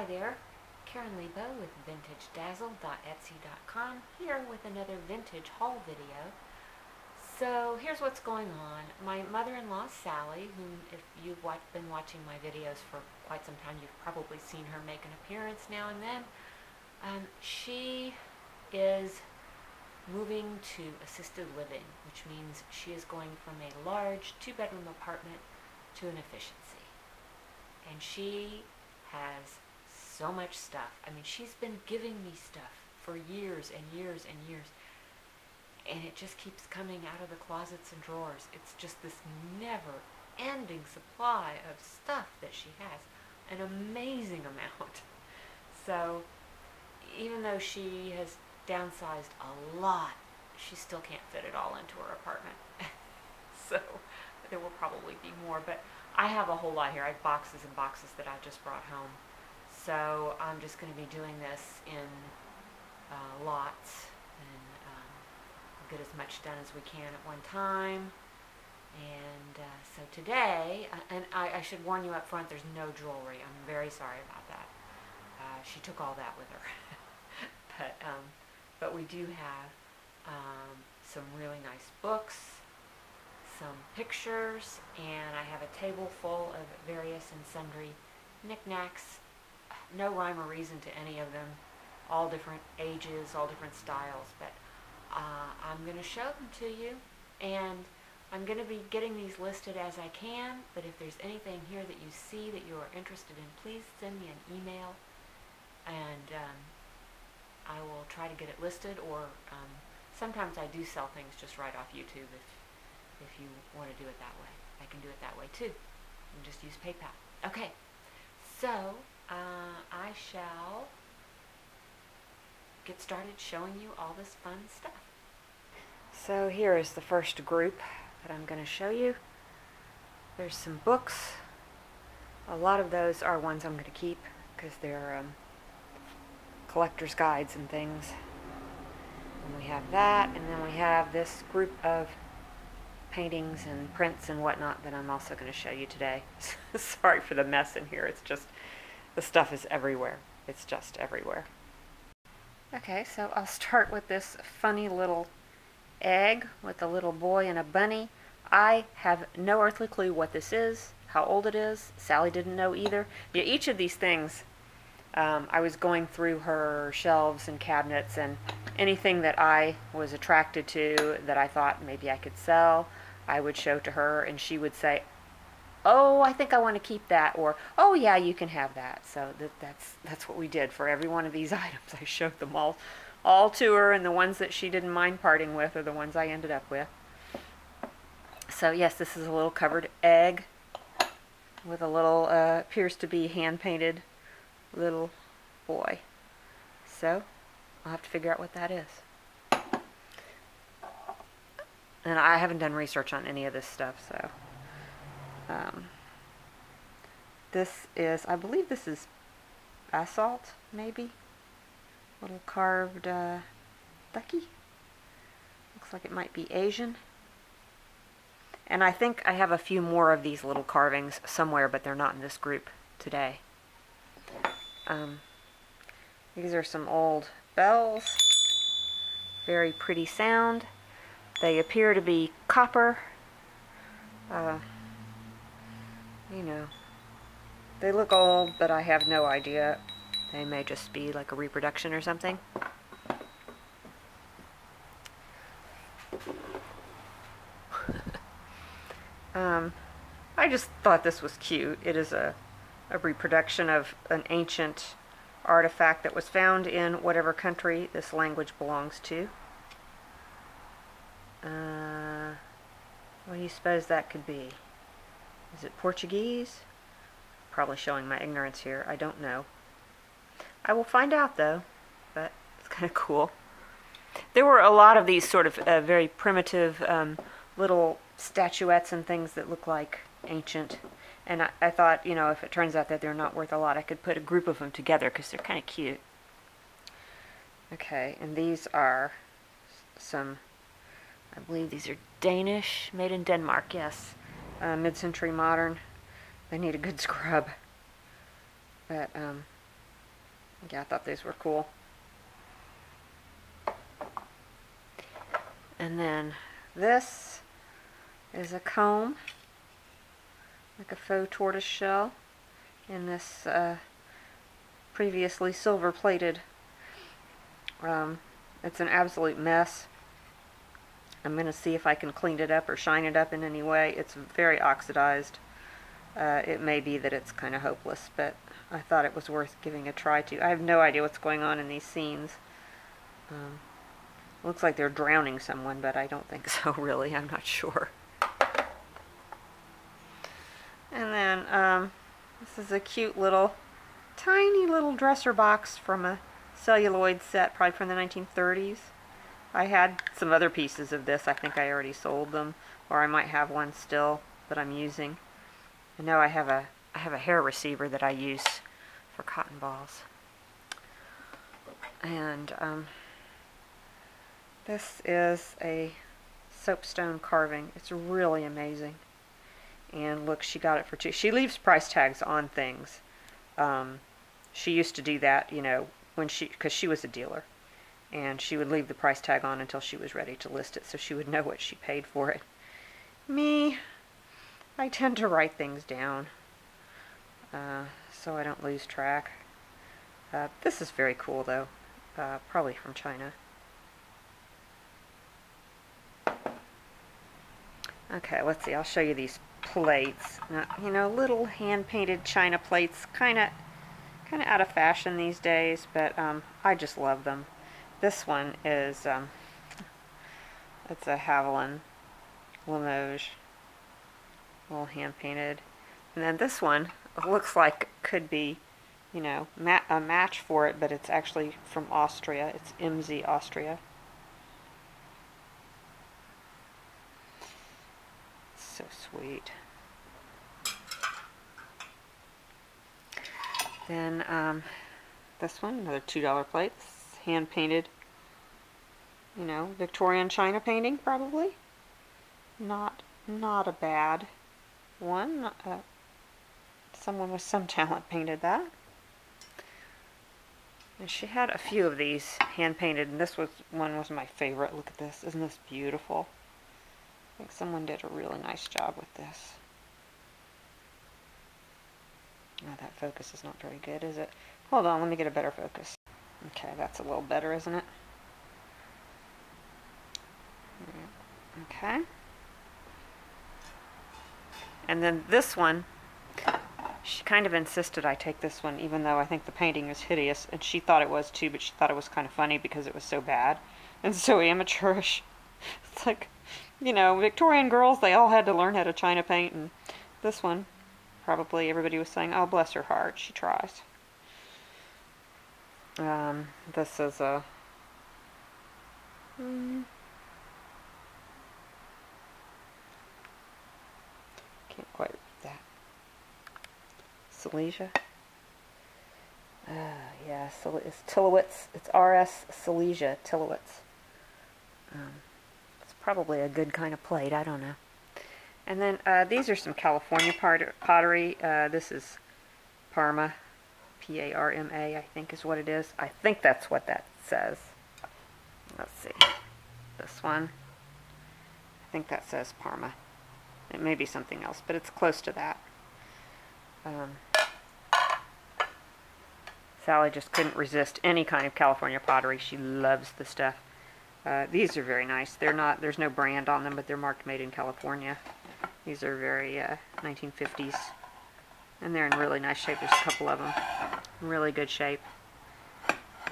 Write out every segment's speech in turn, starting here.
Hi there, Karen Leabo with VintageDazzle.etsy.com here with another vintage haul video. So here's what's going on. My mother-in-law Sally, who if you've been watching my videos for quite some time, you've probably seen her make an appearance now and then. Um, she is moving to assisted living, which means she is going from a large two-bedroom apartment to an efficiency. And she has so much stuff. I mean, she's been giving me stuff for years and years and years. And it just keeps coming out of the closets and drawers. It's just this never ending supply of stuff that she has. An amazing amount. So, even though she has downsized a lot, she still can't fit it all into her apartment. so, there will probably be more. But I have a whole lot here. I have boxes and boxes that I just brought home. So I'm just going to be doing this in uh, lots and um, get as much done as we can at one time. And uh, so today, uh, and I, I, should warn you up front, there's no jewelry. I'm very sorry about that. Uh, she took all that with her. but, um, but we do have um, some really nice books, some pictures, and I have a table full of various and sundry knickknacks no rhyme or reason to any of them. All different ages, all different styles, but uh, I'm going to show them to you. And I'm going to be getting these listed as I can, but if there's anything here that you see that you are interested in, please send me an email and um, I will try to get it listed or um, sometimes I do sell things just right off YouTube if, if you want to do it that way. I can do it that way too. And just use PayPal. Okay, so uh, I shall get started showing you all this fun stuff. So here is the first group that I'm going to show you. There's some books. A lot of those are ones I'm going to keep because they're um, collector's guides and things. And we have that, and then we have this group of paintings and prints and whatnot that I'm also going to show you today. Sorry for the mess in here. It's just the stuff is everywhere. It's just everywhere. Okay, so I'll start with this funny little egg with a little boy and a bunny. I have no earthly clue what this is, how old it is. Sally didn't know either. Yeah, each of these things, um, I was going through her shelves and cabinets and anything that I was attracted to that I thought maybe I could sell, I would show to her and she would say, oh, I think I want to keep that, or oh yeah, you can have that. So that, that's that's what we did for every one of these items. I showed them all, all to her, and the ones that she didn't mind parting with are the ones I ended up with. So yes, this is a little covered egg with a little uh, appears to be hand painted little boy. So I'll have to figure out what that is. And I haven't done research on any of this stuff, so um, this is, I believe this is basalt, maybe. Little carved uh, ducky. Looks like it might be Asian. And I think I have a few more of these little carvings somewhere, but they're not in this group today. Um, these are some old bells. Very pretty sound. They appear to be copper. Uh, you know, they look old, but I have no idea. They may just be like a reproduction or something. um, I just thought this was cute. It is a, a reproduction of an ancient artifact that was found in whatever country this language belongs to. Uh, what do you suppose that could be? Is it Portuguese? Probably showing my ignorance here. I don't know. I will find out though, but it's kind of cool. There were a lot of these sort of uh, very primitive um, little statuettes and things that look like ancient. And I, I, thought, you know, if it turns out that they're not worth a lot, I could put a group of them together because they're kind of cute. Okay, and these are some, I believe these are Danish, made in Denmark, yes uh, mid-century modern. They need a good scrub. But um, Yeah, I thought these were cool. And then this is a comb, like a faux tortoise shell, in this uh, previously silver plated. Um, it's an absolute mess. I'm going to see if I can clean it up or shine it up in any way. It's very oxidized. Uh, it may be that it's kind of hopeless, but I thought it was worth giving a try to. I have no idea what's going on in these scenes. Um, looks like they're drowning someone, but I don't think so, really. I'm not sure. And then um, this is a cute little, tiny little dresser box from a celluloid set, probably from the 1930s. I had some other pieces of this. I think I already sold them, or I might have one still that I'm using. I know I have a I have a hair receiver that I use for cotton balls. And um, this is a soapstone carving. It's really amazing. And look, she got it for two. She leaves price tags on things. Um, she used to do that, you know, when she because she was a dealer and she would leave the price tag on until she was ready to list it so she would know what she paid for it. Me, I tend to write things down uh, so I don't lose track. Uh, this is very cool though, uh, probably from China. Okay, let's see, I'll show you these plates. Now, you know, little hand-painted china plates, kind of kind of out of fashion these days, but um, I just love them. This one is, um, it's a Haviland Limoges, little hand painted. And then this one looks like could be, you know, ma a match for it, but it's actually from Austria. It's MZ Austria. So sweet. Then um, this one, another $2 plate hand painted, you know, Victorian china painting probably. Not, not a bad one. Uh, someone with some talent painted that. And she had a few of these hand painted, and this was one was my favorite. Look at this. Isn't this beautiful? I think someone did a really nice job with this. Oh, that focus is not very good, is it? Hold on, let me get a better focus. Okay, that's a little better, isn't it? Okay. And then this one, she kind of insisted I take this one, even though I think the painting is hideous, and she thought it was too, but she thought it was kind of funny because it was so bad and so amateurish. It's like, you know, Victorian girls, they all had to learn how to china paint, and this one, probably everybody was saying, oh, bless her heart, she tries. Um, this is a hmm, can't quite read that. Silesia. Uh, yeah, it's Tillowitz. It's R.S. Silesia, Tillowitz. Um, it's probably a good kind of plate. I don't know. And then uh, these are some California pottery. Uh, this is Parma. P-A-R-M-A, I think is what it is. I think that's what that says. Let's see. This one. I think that says Parma. It may be something else, but it's close to that. Um, Sally just couldn't resist any kind of California pottery. She loves the stuff. Uh, these are very nice. They're not, there's no brand on them, but they're marked made in California. These are very uh, 1950s and they're in really nice shape. There's a couple of them in really good shape.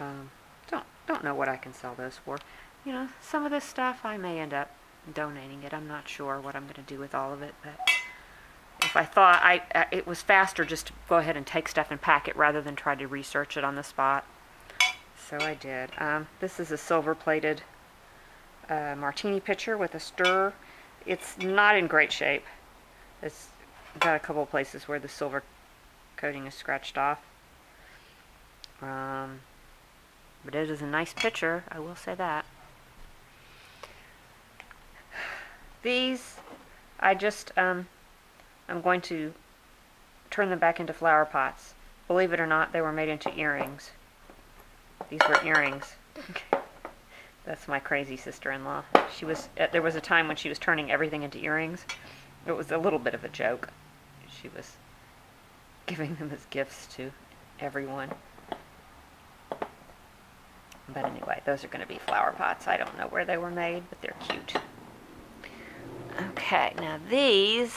Um, don't don't know what I can sell those for. You know, some of this stuff I may end up donating it. I'm not sure what I'm going to do with all of it, but if I thought I uh, it was faster just to go ahead and take stuff and pack it rather than try to research it on the spot. So I did. Um, this is a silver-plated uh, martini pitcher with a stir. It's not in great shape. It's got a couple of places where the silver coating is scratched off. Um, but it is a nice picture, I will say that. These, I just, um, I'm going to turn them back into flower pots. Believe it or not, they were made into earrings. These were earrings. That's my crazy sister-in-law. She was uh, there was a time when she was turning everything into earrings. It was a little bit of a joke. She was giving them as gifts to everyone. But anyway, those are going to be flower pots. I don't know where they were made, but they're cute. Okay, now these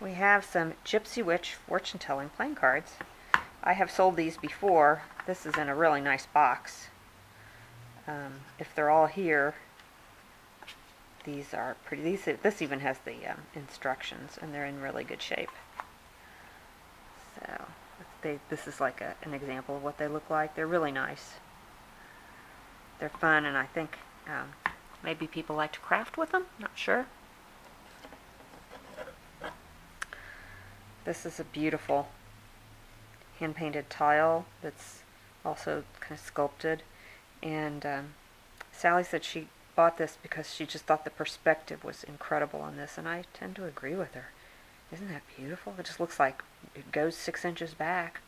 we have some Gypsy Witch fortune telling playing cards. I have sold these before. This is in a really nice box. Um, if they're all here, these are pretty. These this even has the um, instructions, and they're in really good shape. So they this is like a, an example of what they look like. They're really nice. They're fun, and I think um, maybe people like to craft with them. Not sure. This is a beautiful hand painted tile that's also kind of sculpted. And um, Sally said she bought this because she just thought the perspective was incredible on this, and I tend to agree with her. Isn't that beautiful? It just looks like it goes six inches back.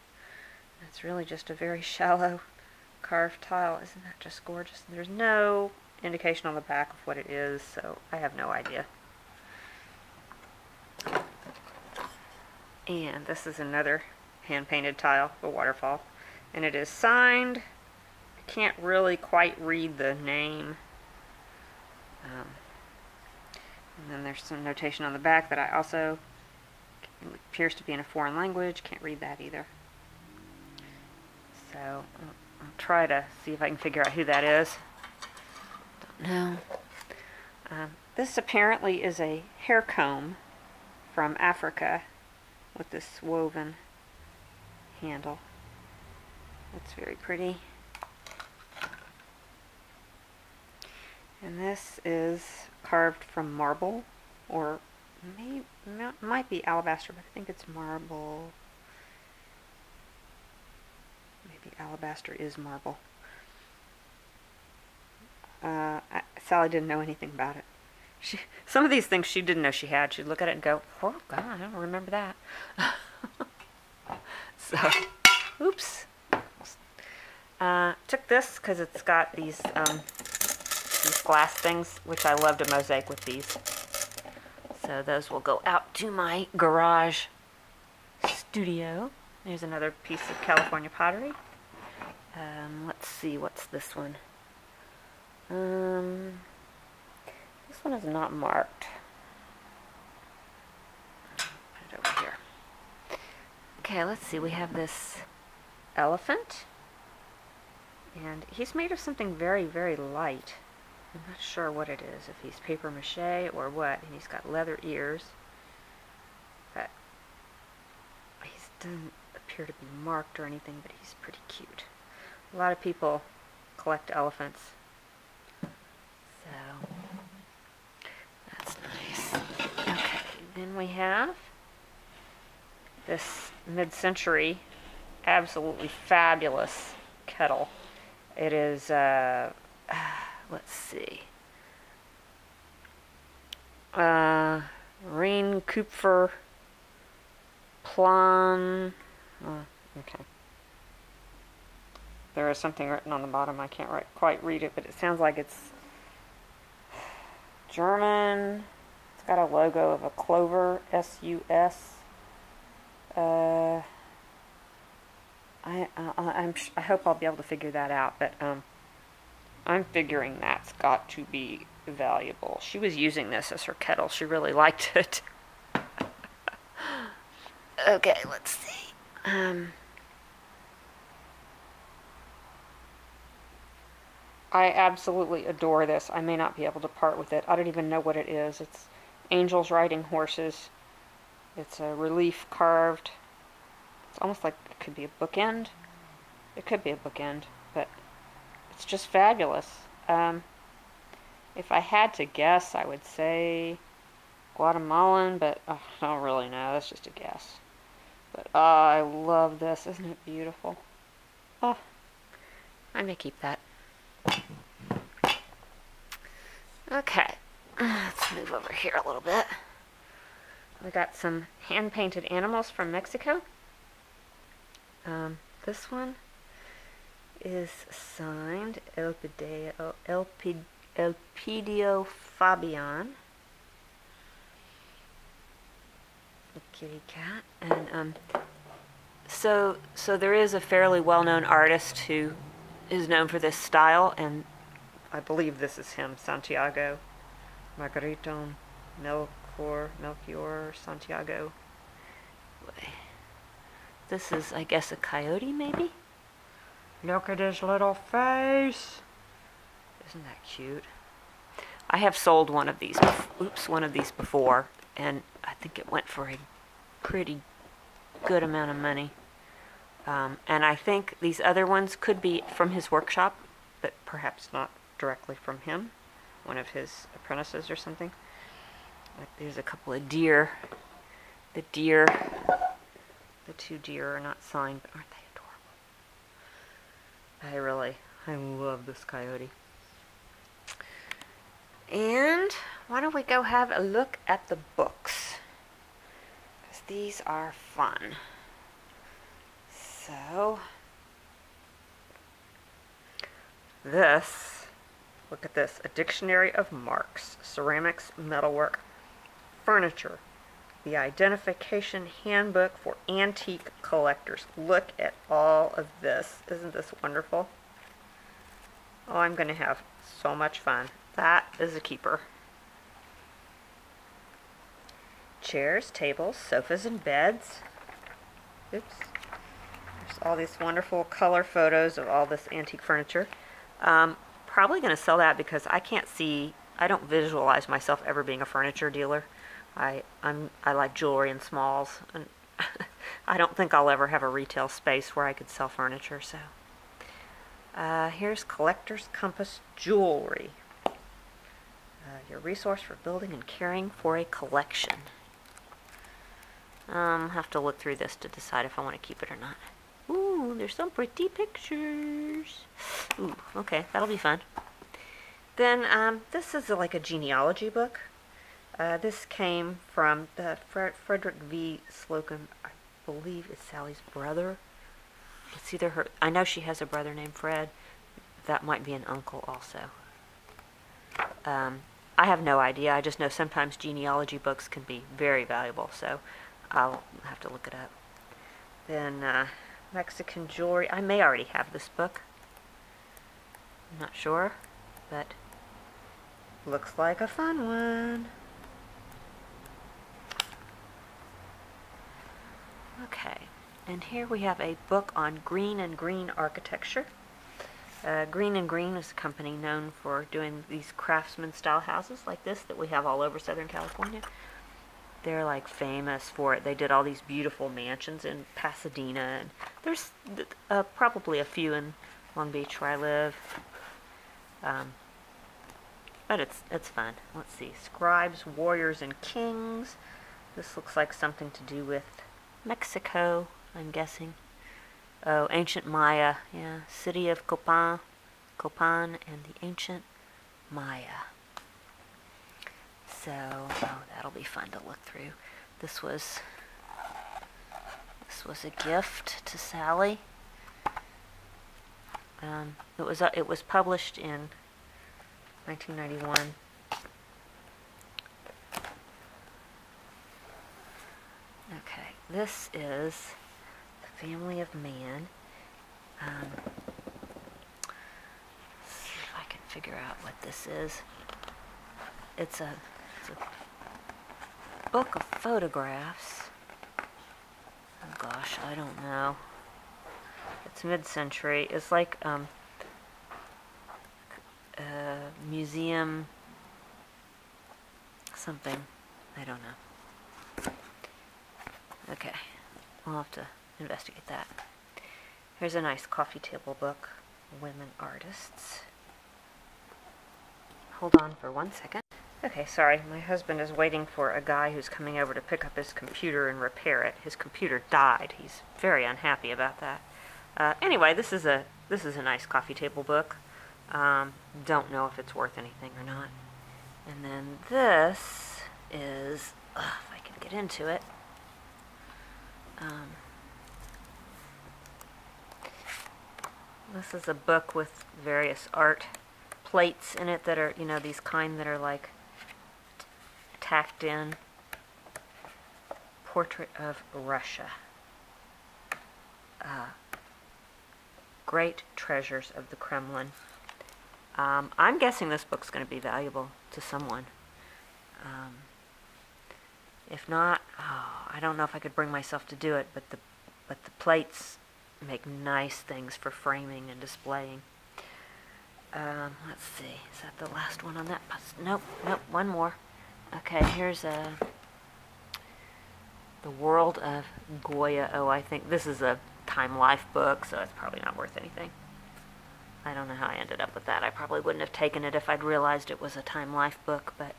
It's really just a very shallow carved tile. Isn't that just gorgeous? There's no indication on the back of what it is, so I have no idea. And this is another hand-painted tile, a waterfall. And it is signed. I can't really quite read the name. Um, and then there's some notation on the back that I also appears to be in a foreign language. Can't read that either. So I'll, I'll try to see if I can figure out who that is. Don't know. Um, this apparently is a hair comb from Africa with this woven handle. That's very pretty. And this is carved from marble, or may, might be alabaster, but I think it's marble. Maybe alabaster is marble. Uh, I, Sally didn't know anything about it. She, some of these things she didn't know she had. She'd look at it and go, "Oh God, I don't remember that." so, oops. Uh, took this because it's got these um, these glass things, which I love to mosaic with these. So those will go out to my garage studio. There's another piece of California pottery. Um, let's see, what's this one? Um, this one is not marked. Put it over here. Okay, let's see. We have this elephant. And he's made of something very, very light. I'm not sure what it is, if he's paper mache or what. And he's got leather ears. But he doesn't appear to be marked or anything, but he's pretty cute. A lot of people collect elephants. So that's nice. Okay, then we have this mid-century absolutely fabulous kettle. It is, uh, let's see, uh, Rain Kupfer Plan. Oh, okay. There is something written on the bottom. I can't write, quite read it, but it sounds like it's German It's got a logo of a clover, S-U-S. Uh, I, uh, I'm, I hope I'll be able to figure that out, but um, I'm figuring that's got to be valuable. She was using this as her kettle. She really liked it. okay, let's see. Um, I absolutely adore this. I may not be able to part with it. I don't even know what it is. It's angels riding horses. It's a relief carved. It's almost like it could be a bookend. It could be a bookend, it's just fabulous. Um, if I had to guess, I would say Guatemalan, but oh, I don't really know. That's just a guess. But oh, I love this. Isn't it beautiful? Oh, I may keep that. Okay. Let's move over here a little bit. We got some hand-painted animals from Mexico. Um, this one is signed Elpidio, Elpid, Elpidio Fabian. The kitty cat. And um, so, so there is a fairly well-known artist who is known for this style, and I believe this is him, Santiago Margarito Melchor, Melchior Santiago. This is, I guess, a coyote, maybe? Look at his little face. Isn't that cute? I have sold one of these, oops, one of these before, and I think it went for a pretty good amount of money. Um, and I think these other ones could be from his workshop, but perhaps not directly from him, one of his apprentices or something. Like there's a couple of deer. The deer, the two deer are not signed, but aren't? I really, I love this coyote. And why don't we go have a look at the books? Because these are fun. So, this, look at this, a dictionary of marks, ceramics, metalwork, furniture, the identification handbook for antique collectors. Look at all of this. Isn't this wonderful? Oh, I'm going to have so much fun. That is a keeper. Chairs, tables, sofas, and beds. Oops. There's all these wonderful color photos of all this antique furniture. Um, probably going to sell that because I can't see, I don't visualize myself ever being a furniture dealer. I, I'm, I like jewelry and smalls, and I don't think I'll ever have a retail space where I could sell furniture, so. Uh, here's Collector's Compass Jewelry. Uh, your resource for building and caring for a collection. Um, have to look through this to decide if I want to keep it or not. Ooh, there's some pretty pictures. Ooh, okay, that'll be fun. Then, um, this is like a genealogy book. Uh, this came from the Fre- Frederick V. Slocum, I believe is Sally's brother. It's either her, I know she has a brother named Fred. That might be an uncle also. Um, I have no idea. I just know sometimes genealogy books can be very valuable, so I'll have to look it up. Then, uh, Mexican jewelry. I may already have this book. I'm not sure, but looks like a fun one. Okay, and here we have a book on Greene and Greene architecture. Uh, Greene and Greene is a company known for doing these craftsman style houses like this that we have all over Southern California. They're like famous for it. They did all these beautiful mansions in Pasadena, and there's uh, probably a few in Long Beach where I live. Um, but it's it's fun. Let's see, scribes, warriors, and kings. This looks like something to do with Mexico, I'm guessing. Oh, ancient Maya, yeah, city of Copan, Copan, and the ancient Maya. So, oh, that'll be fun to look through. This was this was a gift to Sally. Um, it was uh, it was published in 1991. Okay, this is the family of man. Um, see if I can figure out what this is. It's a, it's a book of photographs. Oh gosh, I don't know. It's mid-century. It's like um, a museum something. I don't know. Okay, we'll have to investigate that. Here's a nice coffee table book, Women Artists. Hold on for one second. Okay, sorry, my husband is waiting for a guy who's coming over to pick up his computer and repair it. His computer died. He's very unhappy about that. Uh, anyway, this is a this is a nice coffee table book. Um, don't know if it's worth anything or not. And then this is, ugh, if I can get into it. Um, This is a book with various art plates in it that are, you know, these kind that are like tacked in. Portrait of Russia. Uh, Great Treasures of the Kremlin. Um, I'm guessing this book's going to be valuable to someone. Um, if not, oh, I don't know if I could bring myself to do it, but the but the plates make nice things for framing and displaying. Um, let's see, is that the last one on that? Nope, nope, one more. Okay, here's a The World of Goya. Oh, I think this is a Time Life book, so it's probably not worth anything. I don't know how I ended up with that. I probably wouldn't have taken it if I'd realized it was a Time Life book, but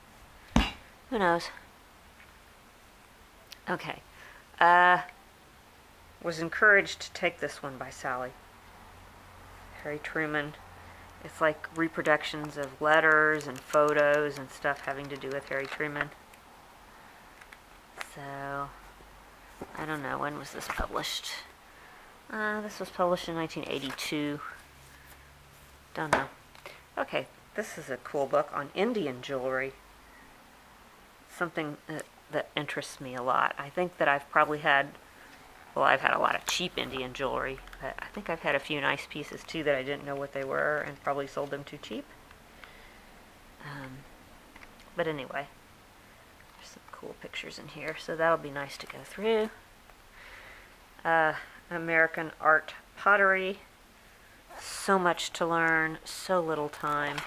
who knows? Okay. Uh, was encouraged to take this one by Sally. Harry Truman. It's like reproductions of letters and photos and stuff having to do with Harry Truman. So, I don't know, when was this published? Uh, this was published in 1982. Don't know. Okay, this is a cool book on Indian jewelry. Something that, that interests me a lot. I think that I've probably had, well, I've had a lot of cheap Indian jewelry, I think I've had a few nice pieces too that I didn't know what they were and probably sold them too cheap. Um, but anyway, there's some cool pictures in here, so that'll be nice to go through. Uh, American art pottery. So much to learn, so little time.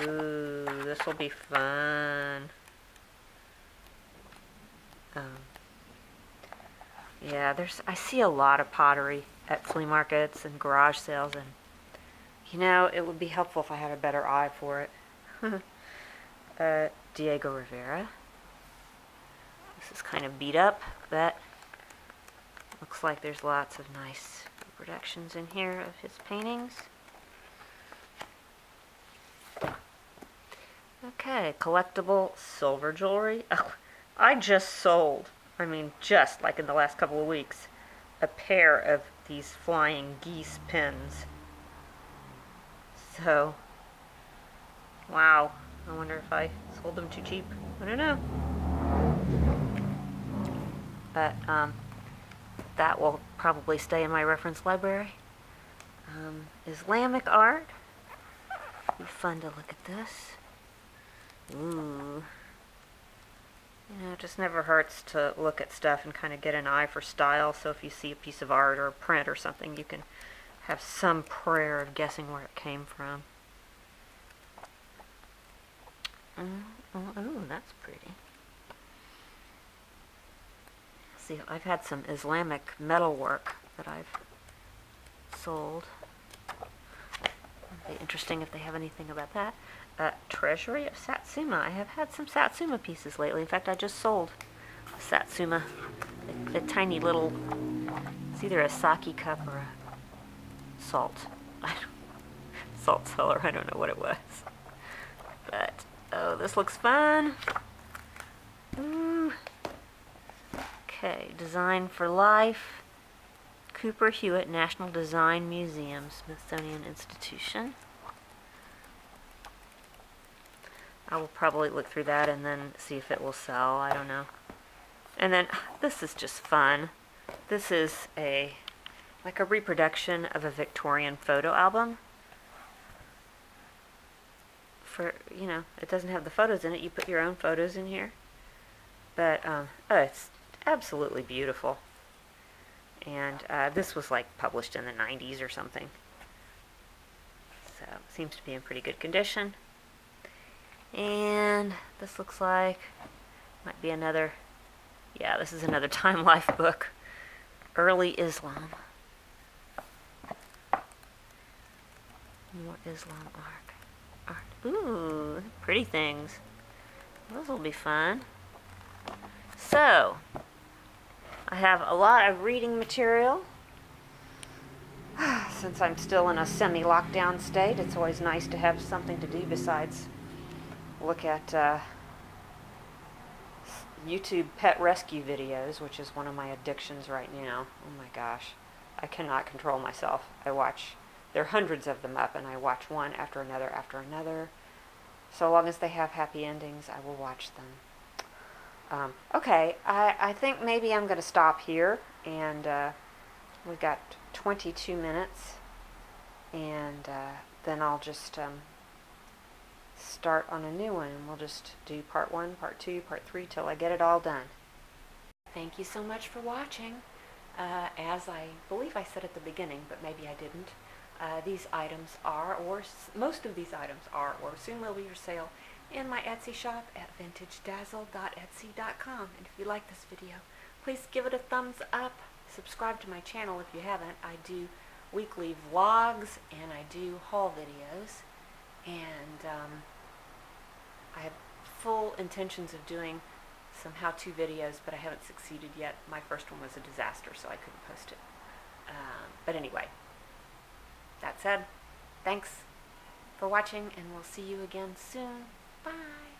Ooh, this will be fun. Um, yeah, there's. I see a lot of pottery at flea markets and garage sales, and you know, it would be helpful if I had a better eye for it. uh, Diego Rivera. This is kind of beat up, but looks like there's lots of nice reproductions in here of his paintings. Okay, collectible silver jewelry. Oh, I just sold, I mean, just like in the last couple of weeks, a pair of these flying geese pins. So, wow. I wonder if I sold them too cheap. I don't know. But, um, that will probably stay in my reference library. Um, Islamic art. Be fun to look at this. Ooh. Just never hurts to look at stuff and kind of get an eye for style. So if you see a piece of art or a print or something, you can have some prayer of guessing where it came from. Mm, oh, ooh, that's pretty. See, I've had some Islamic metalwork that I've sold. It'd be interesting if they have anything about that. Uh, Treasury of Satsuma. I have had some Satsuma pieces lately. In fact, I just sold a Satsuma, a, tiny little, it's either a sake cup or a salt. salt cellar. I don't know what it was. But, oh, this looks fun. Ooh. Okay, Design for Life. Cooper Hewitt National Design Museum, Smithsonian Institution. I will probably look through that and then see if it will sell. I don't know. And then this is just fun. This is a like a reproduction of a Victorian photo album. For you know, it doesn't have the photos in it. You put your own photos in here. But um, oh, it's absolutely beautiful. And uh, this was like published in the 90s or something. So seems to be in pretty good condition. And this looks like might be another, yeah, this is another Time Life book. Early Islam. More Islam art. art. Ooh, pretty things. Those will be fun. So, I have a lot of reading material. Since I'm still in a semi-lockdown state, it's always nice to have something to do besides look at uh, YouTube pet rescue videos, which is one of my addictions right now. Oh my gosh. I cannot control myself. I watch, there are hundreds of them up, and I watch one after another after another. So long as they have happy endings, I will watch them. Um, okay, I, I think maybe I'm going to stop here, and uh, we've got 22 minutes, and uh, then I'll just um, start on a new one, and we'll just do part one, part two, part three, till I get it all done. Thank you so much for watching. Uh, as I believe I said at the beginning, but maybe I didn't, uh, these items are, or most of these items are, or soon will be for sale in my Etsy shop at vintagedazzle.etsy.com. And if you like this video, please give it a thumbs up. Subscribe to my channel if you haven't. I do weekly vlogs and I do haul videos. And um, I have full intentions of doing some how-to videos, but I haven't succeeded yet. My first one was a disaster, so I couldn't post it. Um, but anyway, that said, thanks for watching, and we'll see you again soon. Bye.